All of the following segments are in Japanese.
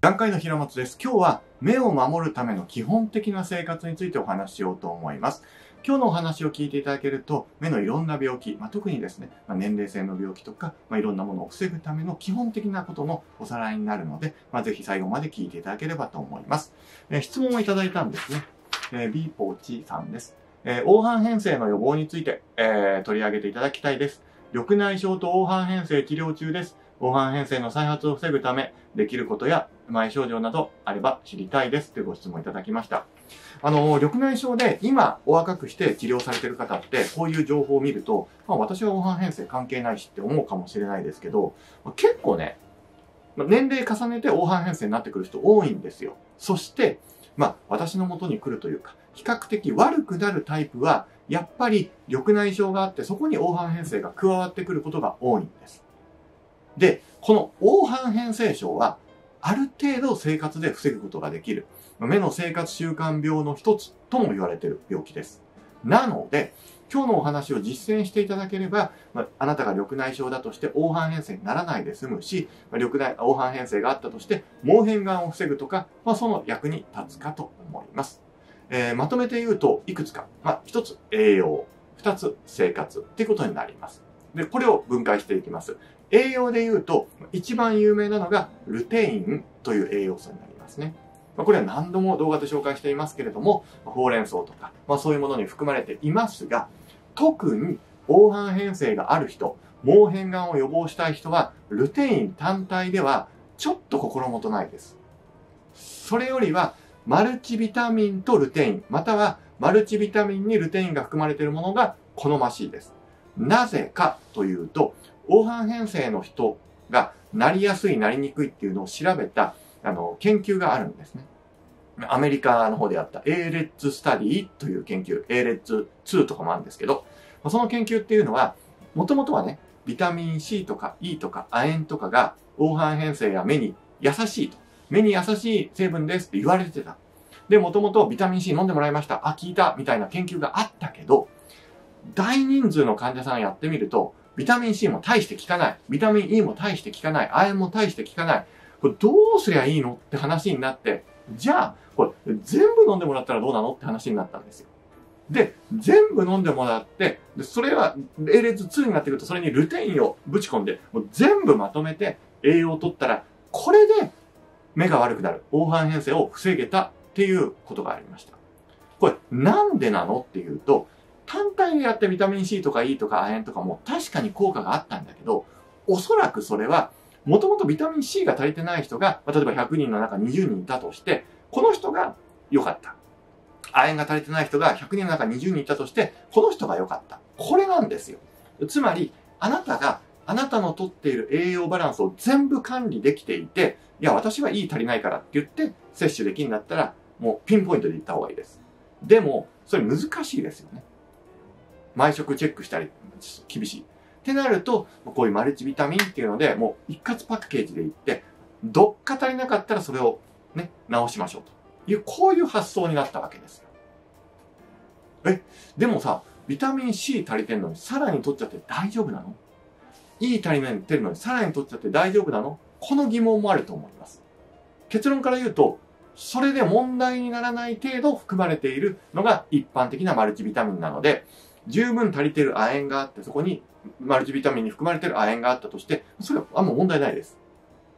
段階の平松です。今日は目を守るための基本的な生活についてお話ししようと思います。今日のお話を聞いていただけると、目のいろんな病気、まあ、特にですね、まあ、年齢性の病気とか、まあ、いろんなものを防ぐための基本的なことのおさらいになるので、まあ、ぜひ最後まで聞いていただければと思います。えー、質問をいただいたんですね。えー、B ポーチさんです。えー、黄斑変性の予防について、えー、取り上げていただきたいです。緑内障と黄斑変性治療中です。黄斑変性の再発を防ぐため、できることや前症状などあれば知りたいですというご質問いただきました。あの、緑内障で今お若くして治療されている方って、こういう情報を見ると、まあ私は黄斑変性関係ないしって思うかもしれないですけど、結構ね、年齢重ねて黄斑変性になってくる人多いんですよ。そして、まあ私の元に来るというか、比較的悪くなるタイプは、やっぱり緑内障があって、そこに黄斑変性が加わってくることが多いんです。で、この黄斑変性症は、ある程度生活で防ぐことができる。目の生活習慣病の一つとも言われている病気です。なので、今日のお話を実践していただければ、まあ、あなたが緑内障だとして黄斑変性にならないで済むし、まあ、緑内、黄斑変性があったとして毛変がんを防ぐとか、まあ、その役に立つかと思います。えー、まとめて言うと、いくつか。まあ、一つ栄養、二つ生活っていうことになります。で、これを分解していきます。栄養で言うと、一番有名なのがルテインという栄養素になりますね。これは何度も動画で紹介していますけれども、ほうれん草とか、まあ、そういうものに含まれていますが、特に黄斑変性がある人、毛変がんを予防したい人は、ルテイン単体ではちょっと心もとないです。それよりは、マルチビタミンとルテイン、またはマルチビタミンにルテインが含まれているものが好ましいです。なぜかというと、黄斑変性の人がなりやすい、なりにくいっていうのを調べた、あの、研究があるんですね。アメリカの方であった A レッツスタディという研究、A レッツ2とかもあるんですけど、その研究っていうのは、もともとはね、ビタミン C とか E とか亜鉛とかが黄斑変性や目に優しいと。目に優しい成分ですって言われてた。で、もともとビタミン C 飲んでもらいました。あ、効いた。みたいな研究があったけど、大人数の患者さんやってみると、ビタミン C も大して効かない。ビタミン E も大して効かない。亜鉛も大して効かない。これどうすりゃいいのって話になって、じゃあ、これ全部飲んでもらったらどうなのって話になったんですよ。で、全部飲んでもらって、でそれは、A 列2になってくると、それにルテインをぶち込んで、もう全部まとめて栄養を取ったら、これで目が悪くなる。黄斑変性を防げたっていうことがありました。これ、なんでなのっていうと、単体でやってビタミン C とか E とか亜鉛とかも確かに効果があったんだけど、おそらくそれは、もともとビタミン C が足りてない人が、ま、例えば100人の中20人いたとして、この人が良かった。亜鉛が足りてない人が100人の中20人いたとして、この人が良かった。これなんですよ。つまり、あなたが、あなたの取っている栄養バランスを全部管理できていて、いや、私はいい足りないからって言って摂取できるんだったら、もうピンポイントで言った方がいいです。でも、それ難しいですよね。毎食チェックしたり、厳しい。ってなると、こういうマルチビタミンっていうので、もう一括パッケージでいって、どっか足りなかったらそれをね、直しましょうという、こういう発想になったわけです。え、でもさ、ビタミン C 足りてんのにさらに取っちゃって大丈夫なの ?E 足りてるのにさらに取っちゃって大丈夫なの？この疑問もあると思います。結論から言うと、それで問題にならない程度含まれているのが一般的なマルチビタミンなので、十分足りてる亜鉛があって、そこにマルチビタミンに含まれてる亜鉛があったとして、それはあんま問題ないです。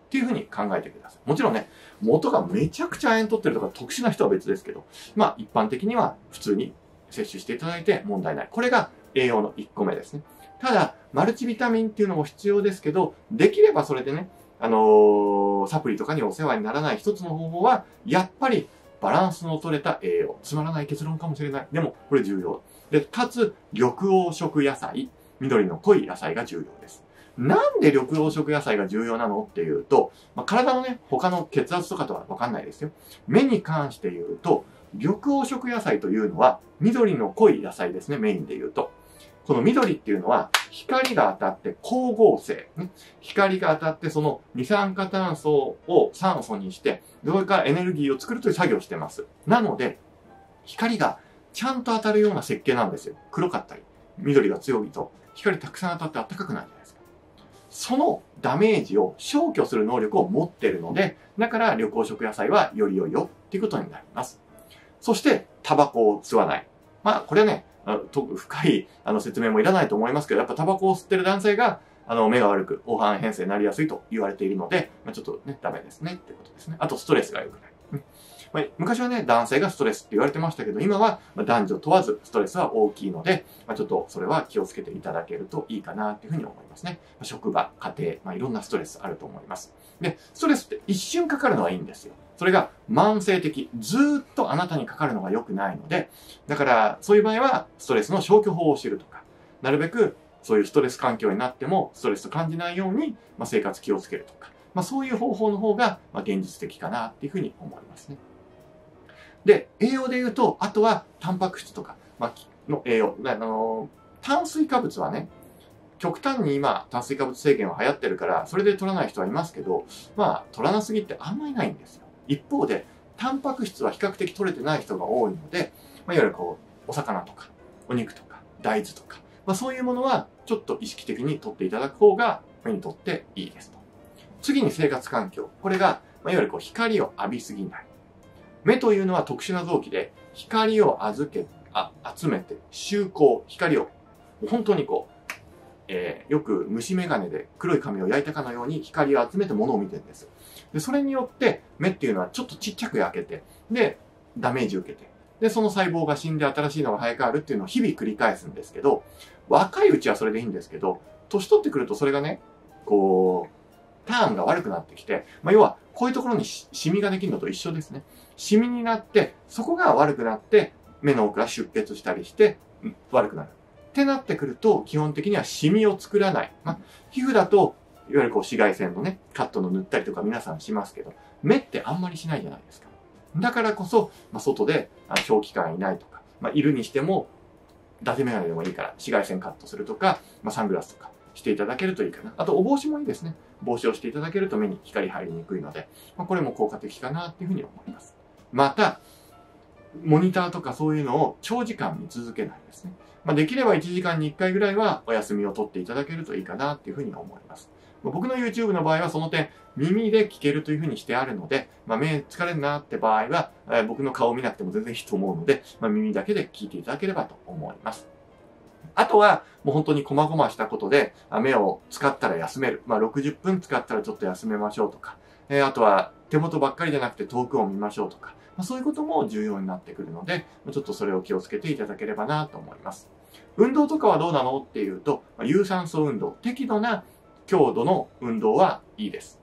っていうふうに考えてください。もちろんね、元がめちゃくちゃ亜鉛取ってるとか特殊な人は別ですけど、まあ一般的には普通に摂取していただいて問題ない。これが栄養の1個目ですね。ただ、マルチビタミンっていうのも必要ですけど、できればそれでね、あのー、サプリとかにお世話にならない一つの方法は、やっぱりバランスの取れた栄養。つまらない結論かもしれない。でも、これ重要。で、かつ、緑黄色野菜、緑の濃い野菜が重要です。なんで緑黄色野菜が重要なのっていうと、まあ、体のね、他の血圧とかとはわかんないですよ。目に関して言うと、緑黄色野菜というのは、緑の濃い野菜ですね、メインで言うと。この緑っていうのは、光が当たって光合成、光が当たってその二酸化炭素を酸素にして、それからエネルギーを作るという作業をしてます。なので、光がちゃんと当たるような設計なんですよ。黒かったり、緑が強いと、光たくさん当たって暖かくなるじゃないですか。そのダメージを消去する能力を持っているので、だから緑黄色野菜はより良いよっていうことになります。そして、タバコを吸わない。まあ、これね、と深いあの説明もいらないと思いますけど、やっぱタバコを吸ってる男性が、あの、目が悪く、黄斑変性になりやすいと言われているので、まあ、ちょっとね、ダメですねってことですね。あと、ストレスが良くない。まあ、昔はね、男性がストレスって言われてましたけど、今は男女問わずストレスは大きいので、まあ、ちょっとそれは気をつけていただけるといいかなっていうふうに思いますね。ま職場、家庭、まあ、いろんなストレスあると思います。で、ストレスって一瞬かかるのはいいんですよ。それが慢性的、ずっとあなたにかかるのが良くないので、だからそういう場合はストレスの消去法を知るとか、なるべくそういうストレス環境になってもストレスと感じないように、まあ、生活気をつけるとか、まあ、そういう方法の方が、まあ、現実的かなっていうふうに思いますね。で、栄養で言うと、あとはタンパク質とか、まあ、の栄養。あの炭水化物はね、極端に今、炭水化物制限は流行ってるから、それで取らない人はいますけど、まあ、取らなすぎってあんまりないんですよ。一方で、タンパク質は比較的取れてない人が多いので、まあ、いわゆるこう、お魚とか、お肉とか、大豆とか、まあ、そういうものは、ちょっと意識的に取っていただく方が、目にとっていいですと。次に生活環境。これが、まあ、いわゆるこう、光を浴びすぎない。目というのは特殊な臓器で、光を預け、あ、集めて、周光、光を、本当にこう、えー、よく虫眼鏡で黒い紙を焼いたかのように光を集めて物を見てるんです。で、それによって目っていうのはちょっとちっちゃく焼けて、で、ダメージ受けて、で、その細胞が死んで新しいのが生え変わるっていうのを日々繰り返すんですけど、若いうちはそれでいいんですけど、年取ってくるとそれがね、こう、ターンが悪くなってきて、まあ、要は、こういうところにシミができるのと一緒ですね。シミになって、そこが悪くなって、目の奥が出血したりして、うん悪くなる。ってなってくると、基本的にはシミを作らない。まあ、皮膚だと、いわゆるこう紫外線のね、カットの塗ったりとか皆さんしますけど、目ってあんまりしないじゃないですか。だからこそ、まあ、外で長期間いないとか、まあ、いるにしても、伊達メガネでもいいから紫外線カットするとか、まあ、サングラスとかしていただけるといいかな。あと、お帽子もいいですね。帽子をしていただけると目に光入りにくいので、まあ、これも効果的かなっていうふうに思います。また、モニターとかそういうのを長時間見続けないですね。まあ、できれば1時間に1回ぐらいはお休みを取っていただけるといいかなっていうふうに思います。僕の YouTube の場合はその点、耳で聞けるというふうにしてあるので、まあ、目疲れるなって場合は、え僕の顔を見なくても全然いいと思うので、まあ、耳だけで聞いていただければと思います。あとは、もう本当に細々したことで、目を使ったら休める。まあ、60分使ったらちょっと休めましょうとか、えー、あとは手元ばっかりじゃなくて遠くを見ましょうとか、ま、そういうことも重要になってくるので、ちょっとそれを気をつけていただければなと思います。運動とかはどうなのっていうと、ま、有酸素運動、適度な強度の運動はいいです。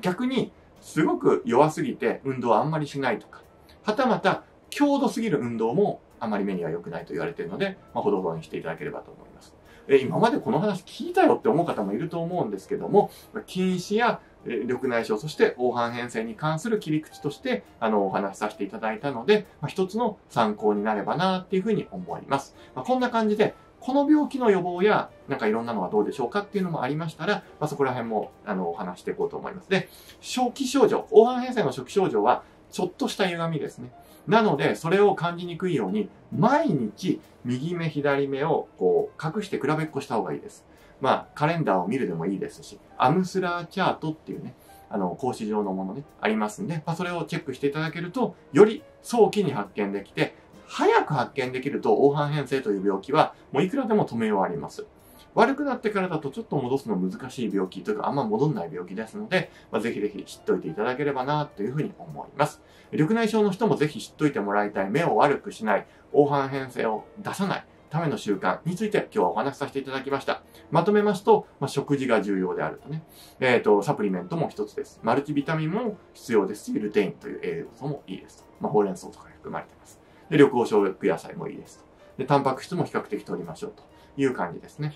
逆に、すごく弱すぎて運動はあんまりしないとか、はたまた強度すぎる運動もあまり目には良くないと言われているので、まあ、ほどほどにしていただければと思います。え、今までこの話聞いたよって思う方もいると思うんですけども、禁止や緑内障、そして黄斑変性に関する切り口として、あの、お話しさせていただいたので、まあ、一つの参考になればなっていうふうに思います。まあ、こんな感じで、この病気の予防や、なんかいろんなのはどうでしょうかっていうのもありましたら、まあ、そこら辺も、あの、お話していこうと思います。で、初期症状、黄斑変性の初期症状は、ちょっとした歪みですね。なので、それを感じにくいように、毎日、右目、左目を、こう、隠して比べっこした方がいいです。まあ、カレンダーを見るでもいいですし、アムスラーチャートっていうね、あの、格子状のものね、ありますんで、まあ、それをチェックしていただけると、より早期に発見できて、早く発見できると、黄斑変性という病気は、もういくらでも止めようあります。悪くなってからだとちょっと戻すの難しい病気というか、あんま戻んない病気ですので、まあ、ぜひぜひ知っておいていただければな、というふうに思います。緑内障の人もぜひ知っておいてもらいたい、目を悪くしない、黄斑変性を出さない、ための習慣について今日はお話しさせていただきました。まとめますと、まあ、食事が重要であるとね。えっ、ー、と、サプリメントも一つです。マルチビタミンも必要ですし、ルテインという栄養素もいいですと。まあ、ほうれん草とかに含まれています。で、緑黄色野菜もいいですと。で、タンパク質も比較的取りましょうという感じですね。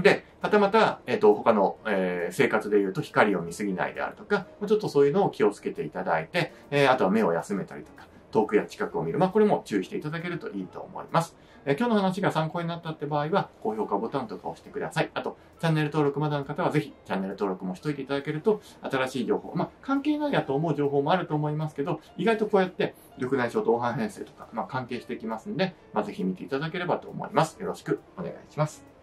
で、はたまた、えっ、ー、と、他の、えー、生活で言うと光を見すぎないであるとか、ちょっとそういうのを気をつけていただいて、えー、あとは目を休めたりとか、遠くや近くを見る。まあ、これも注意していただけるといいと思います。え今日の話が参考になったって場合は、高評価ボタンとかを押してください。あと、チャンネル登録まだの方はぜひ、チャンネル登録もしといていただけると、新しい情報、まあ、関係ないやと思う情報もあると思いますけど、意外とこうやって、緑内障と黄斑変性とか、まあ、関係してきますんで、まあ、ぜひ見ていただければと思います。よろしくお願いします。